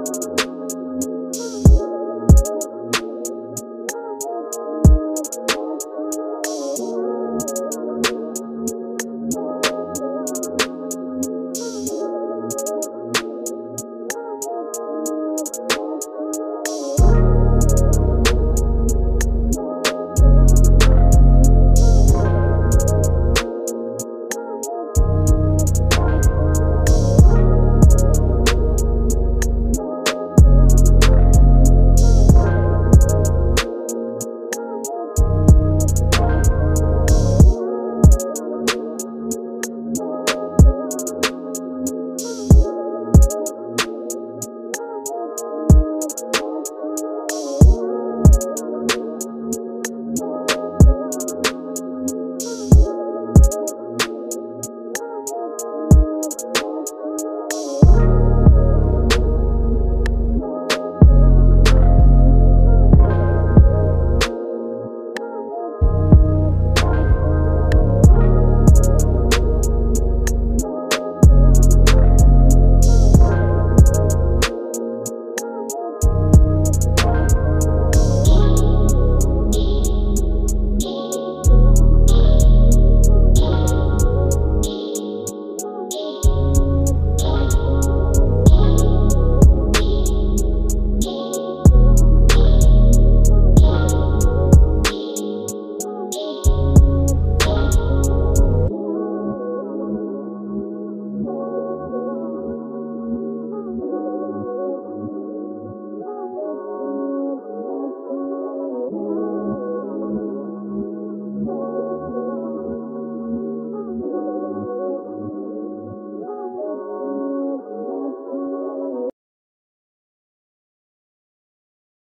you